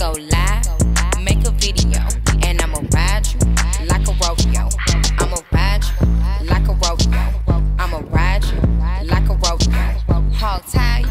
go live, make a video, and I'ma ride you like a rodeo. I'ma ride you like a rodeo. I'ma ride you like a rodeo. Hog tie